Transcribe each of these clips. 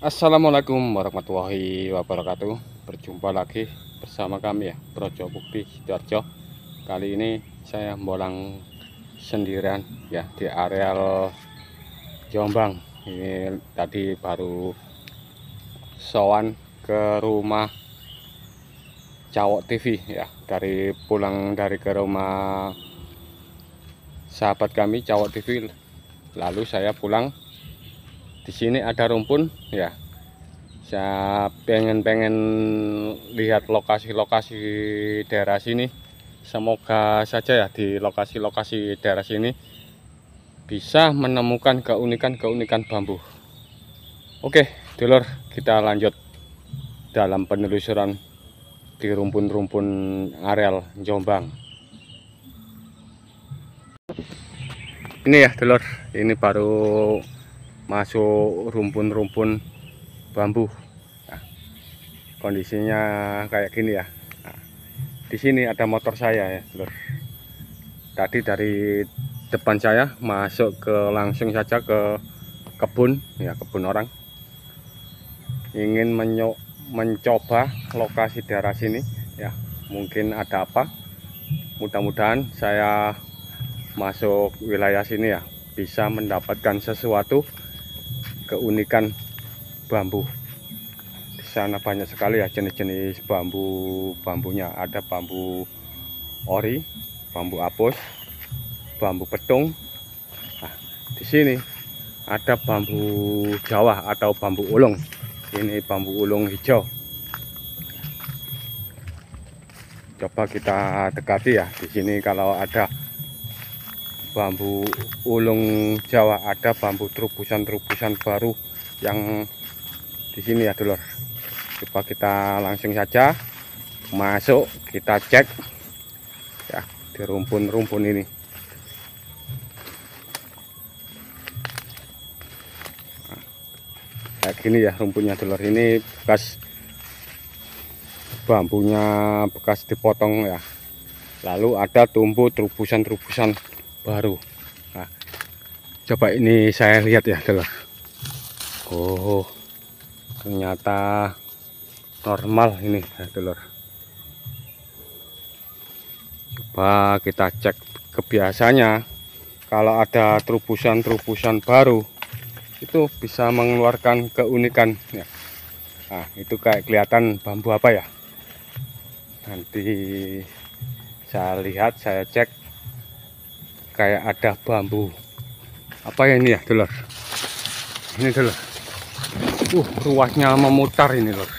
Assalamualaikum warahmatullahi wabarakatuh. Berjumpa lagi bersama kami ya Projo Bukti Sidoarjo. Kali ini saya bolang sendirian ya di areal Jombang. Ini tadi baru sowan ke rumah Cawok TV ya Dari pulang dari ke rumah sahabat kami Cawok TV Lalu saya pulang di sini ada rumpun ya. Saya pengen-pengen lihat lokasi-lokasi daerah sini. Semoga saja ya di lokasi-lokasi daerah sini bisa menemukan keunikan-keunikan bambu. Oke dulur kita lanjut dalam penelusuran di rumpun-rumpun areal Jombang. Ini ya dulur ini baru masuk rumpun-rumpun bambu. Nah, kondisinya kayak gini ya. Nah, di sini ada motor saya ya lur tadi dari depan saya masuk ke langsung saja ke kebun ya kebun orang. Ingin mencoba lokasi daerah sini ya mungkin ada apa. Mudah-mudahan saya masuk wilayah sini ya bisa mendapatkan sesuatu keunikan bambu. Di sana banyak sekali ya jenis-jenis bambu. Bambunya ada bambu ori bambu apus bambu petung. Nah, di sini ada bambu jawa atau bambu ulung. Ini bambu ulung hijau. Coba kita dekati ya di sini kalau ada bambu ulung Jawa ada bambu terubusan-terubusan baru yang di sini ya dulur. Coba kita langsung saja. Masuk kita cek. Ya di rumpun-rumpun ini. Nah, kayak gini ya rumputnya dulur. Ini bekas bambunya bekas dipotong ya. Lalu ada tumbuh terubusan-terubusan baru. Nah, coba ini saya lihat ya telur oh ternyata normal ini ya telur. Coba kita cek kebiasanya kalau ada terubusan-terubusan baru itu bisa mengeluarkan keunikan ya. Nah itu kayak kelihatan bambu apa ya? Nanti saya lihat saya cek kayak ada bambu. Apa ya ini ya dulur ini dulur uh ruasnya memutar ini lor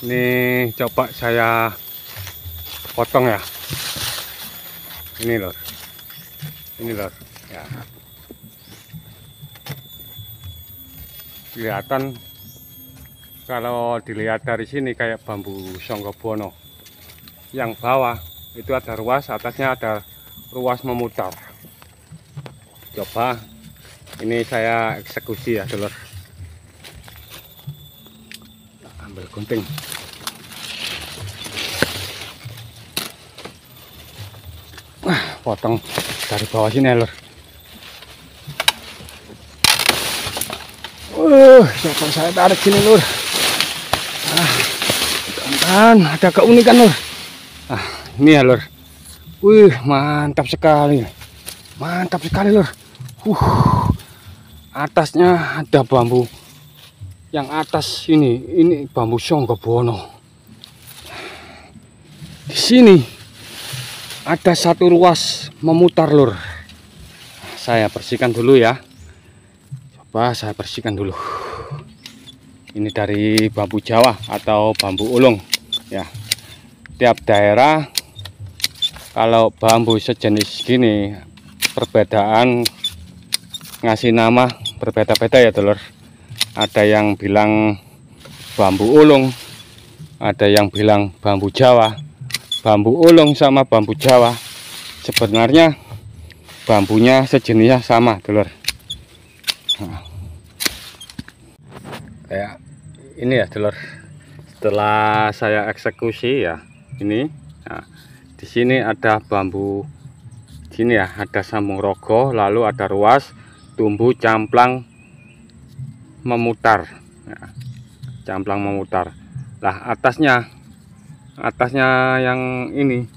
ini coba saya potong ya. Ini lor ini lor ya. Kelihatan kalau dilihat dari sini kayak bambu songgobono yang bawah itu ada ruas atasnya ada ruas memutar. Coba ini saya eksekusi ya dulur. Ambil gunting. Potong dari bawah sini ya lur. Uh, coba saya tarik sini lur? Ah, ada keunikan lur. Ah, ini ya lur Wih, mantap sekali. Mantap sekali, Lur. Uh. Atasnya ada bambu. Yang atas ini, ini bambu bono. Di sini ada satu ruas memutar, Lur. Saya bersihkan dulu ya. Coba saya bersihkan dulu. Ini dari bambu Jawa atau bambu ulung ya. Tiap daerah kalau bambu sejenis gini perbedaan ngasih nama berbeda-beda ya telur. Ada yang bilang bambu ulung ada yang bilang bambu jawa. Bambu ulung sama bambu jawa sebenarnya bambunya sejenisnya sama telur. Nah. kayak ini ya telur. Setelah saya eksekusi ya ini nah, di sini ada bambu sini ya ada sambung rogo lalu ada ruas tumbuh camplang memutar. Ya, camplang memutar. Lah atasnya atasnya yang ini.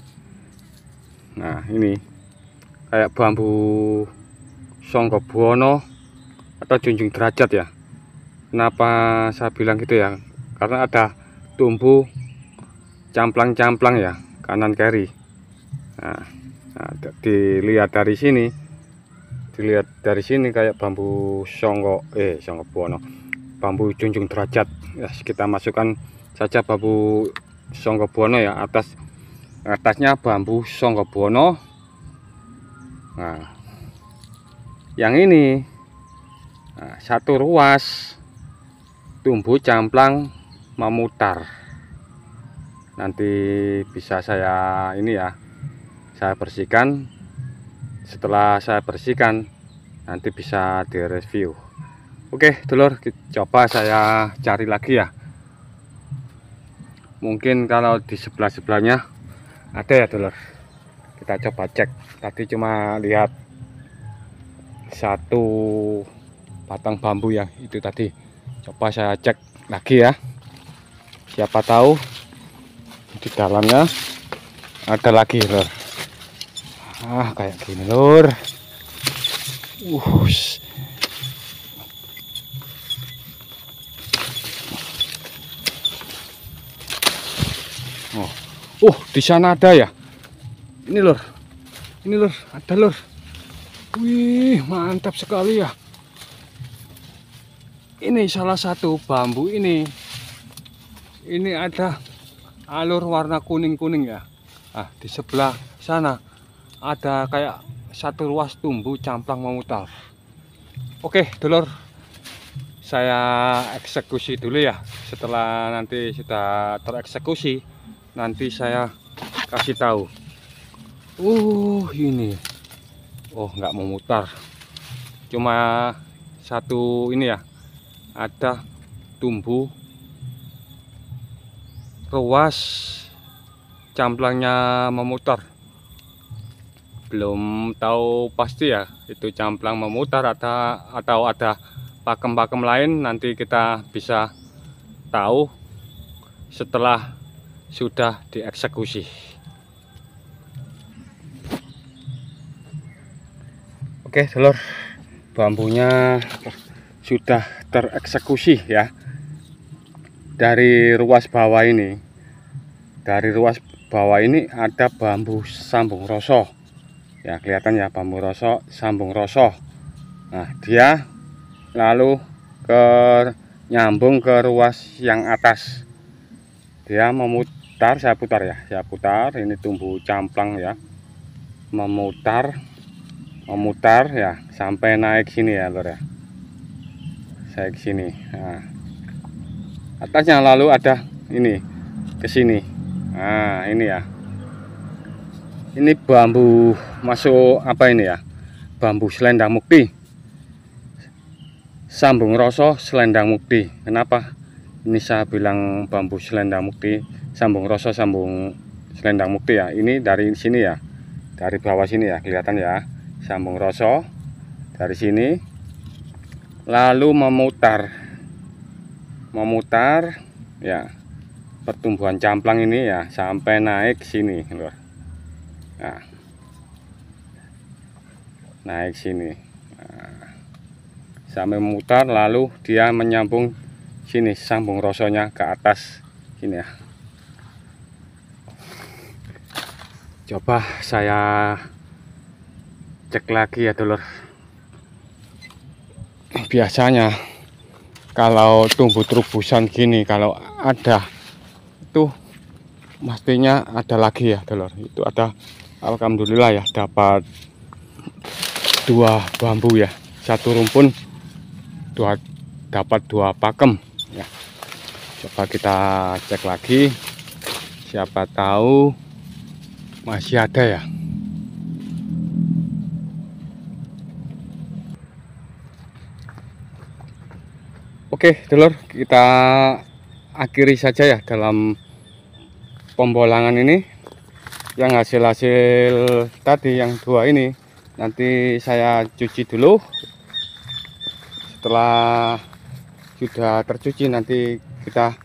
Nah ini kayak bambu songkok buono atau junjung derajat ya. Kenapa saya bilang gitu ya? Karena ada tumbuh camplang-camplang ya kanan kiri nah, nah dilihat dari sini dilihat dari sini kayak bambu songgo eh songgo buono bambu junjung derajat. Ya kita masukkan saja bambu songgo buono ya atas atasnya bambu songgo buono nah yang ini nah, satu ruas tumbuh camplang memutar. Nanti bisa saya ini ya saya bersihkan. Setelah saya bersihkan nanti bisa direview. Oke dulur coba saya cari lagi ya. Mungkin kalau di sebelah sebelahnya ada ya dulur kita coba cek. Tadi cuma lihat satu batang bambu ya itu tadi. Coba saya cek lagi ya. Siapa tahu di dalamnya ada lagi lur ah kayak gini lur. Uhush. oh. Oh di sana ada ya? Ini lur. Ini lur. Ada lur. Wih mantap sekali ya. Ini salah satu bambu ini. Ini ada alur warna kuning-kuning ya. Ah di sebelah sana ada kayak satu ruas tumbuh camplang memutar oke dulur. Saya eksekusi dulu ya. Setelah nanti sudah tereksekusi nanti saya kasih tahu. Uh ini. Oh nggak memutar cuma satu ini ya. Ada tumbuh ruas camplangnya memutar belum tahu pasti ya itu camplang memutar atau atau ada pakem-pakem lain nanti kita bisa tahu setelah sudah dieksekusi. Oke telur. Bambunya sudah tereksekusi ya. Dari ruas bawah ini dari ruas bawah ini ada bambu sambung rosok ya kelihatan ya bambu rosok sambung rosok. Nah dia lalu ke nyambung ke ruas yang atas. Dia memutar saya putar ya saya putar. Ini tumbuh camplang ya. Memutar memutar ya sampai naik sini ya lor ya. Saya ke sini nah, atasnya lalu ada ini ke sini. Nah ini ya ini bambu masuk apa ini ya? Bambu selendang mukti. Sambung rosso selendang mukti. Kenapa ini saya bilang bambu selendang mukti? Sambung rosso sambung selendang mukti ya. Ini dari sini ya. Dari bawah sini ya kelihatan ya. Sambung rosso dari sini. Lalu memutar. Memutar ya. Pertumbuhan camplang ini ya sampai naik sini loh nah, naik sini. Nah, sampai memutar lalu dia menyambung sini sambung rosonya ke atas. Sini ya. Coba saya cek lagi ya dulur. Biasanya kalau tumbuh terubusan gini kalau ada itu pastinya ada lagi ya dulur. Itu ada Alhamdulillah ya dapat dua bambu ya. Satu rumpun dua dapat dua pakem ya. Coba kita cek lagi. Siapa tahu masih ada ya. Oke telur kita akhiri saja ya dalam pembolangan ini yang hasil-hasil tadi yang dua ini nanti saya cuci dulu. Setelah sudah tercuci nanti kita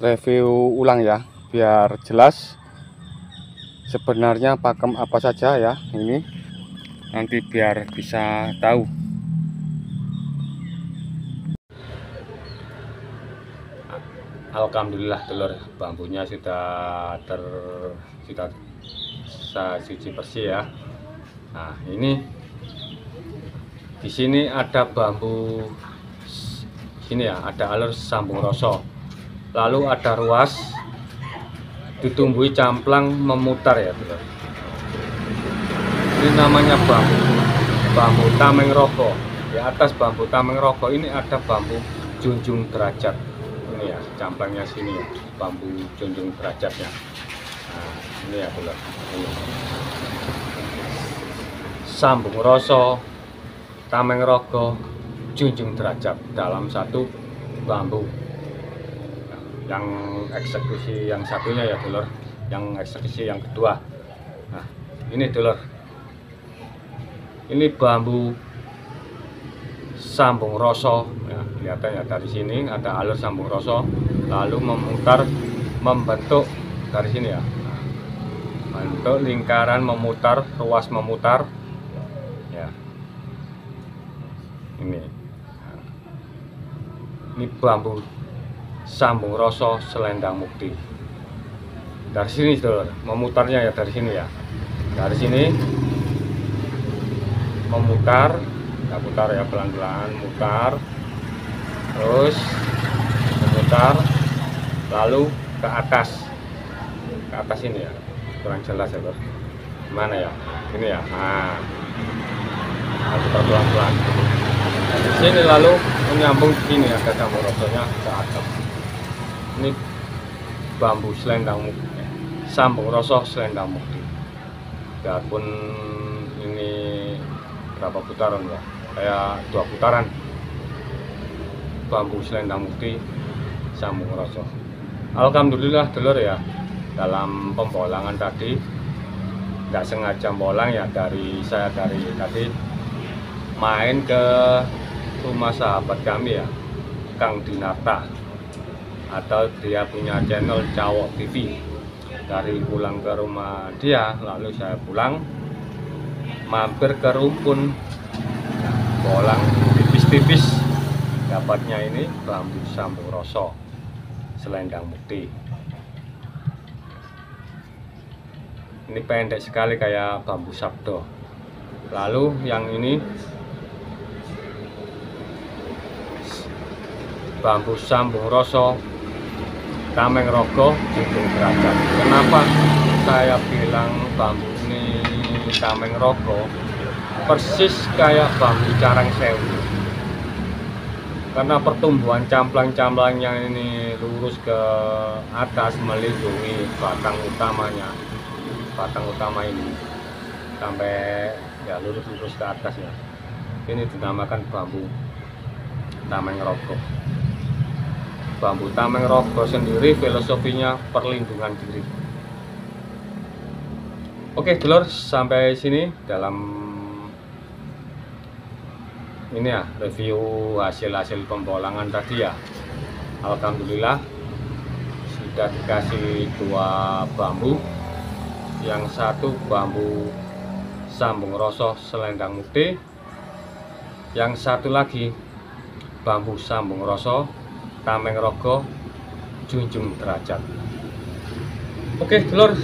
review ulang ya biar jelas sebenarnya pakem apa saja ya ini. Nanti biar bisa tahu Alhamdulillah telur bambunya sudah ter sudah saya cuci bersih ya. Nah ini di sini ada bambu sini ya ada alur sambung rosok. Lalu ada ruas ditumbuhi camplang memutar ya telur. Ini namanya bambu bambu tameng rokok. Di atas bambu tameng rokok ini ada bambu junjung derajat ini ya camplangnya sini ya bambu junjung derajatnya. Nah ini ya bulan ini. Sambung roso tameng rogo junjung derajat dalam satu bambu. Yang eksekusi yang satunya ya dulur. Yang eksekusi yang kedua. Nah ini dulur. Ini bambu sambung roso kelihatan ya dari sini ada alur sambung roso lalu memutar membentuk dari sini ya. Bentuk lingkaran memutar ruas memutar. Ya. Ini. Ini bambu sambung roso selendang mukti. Dari sini tuh memutarnya ya dari sini ya. Dari sini. Memutar. Kita putar ya pelan-pelan mutar terus memutar lalu ke atas. Ke atas ini ya kurang jelas ya bro mana ya? Ini ya? Nah. Putar pelan-pelan. Sini lalu menyambung sini ya ke campur rosonya ke atas. Ini bambu selendang mukti. Sambung rosok selendang mukti. Biarpun ini berapa putaran ya kayak dua putaran bambu selendang mukti sambung rasa Alhamdulillah dulur ya dalam pembolangan tadi nggak sengaja bolang ya dari saya dari tadi main ke rumah sahabat kami ya Kang Dinata atau dia punya channel Cawok TV dari pulang ke rumah dia lalu saya pulang mampir ke rumpun bolang tipis-tipis dapatnya ini bambu sambung rosok selendang mukti. Ini pendek sekali kayak bambu sabdo. Lalu yang ini bambu sambung rosok tameng rogo junjung derajat kenapa saya bilang bambu ini tameng rogo? Persis kayak bambu carang sewu karena pertumbuhan camplang-camplangnya ini lurus ke atas melindungi batang utamanya. Batang utama ini. Sampai ya lurus-lurus ke atas ya ini dinamakan bambu tameng rokok bambu tameng rokok sendiri filosofinya perlindungan diri. Oke dulur sampai sini dalam ini ya review hasil-hasil pembolangan tadi ya. Alhamdulillah sudah dikasih dua bambu. Yang satu bambu sambung rosok selendang mukti yang satu lagi bambu sambung rosok tameng rogo junjung derajat. Oke telur.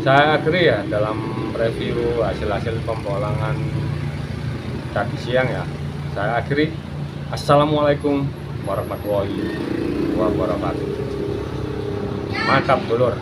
Saya akhiri ya dalam review hasil-hasil pembolangan tadi siang ya saya akhiri. Assalamualaikum warahmatullahi wabarakatuh. Mantap dulur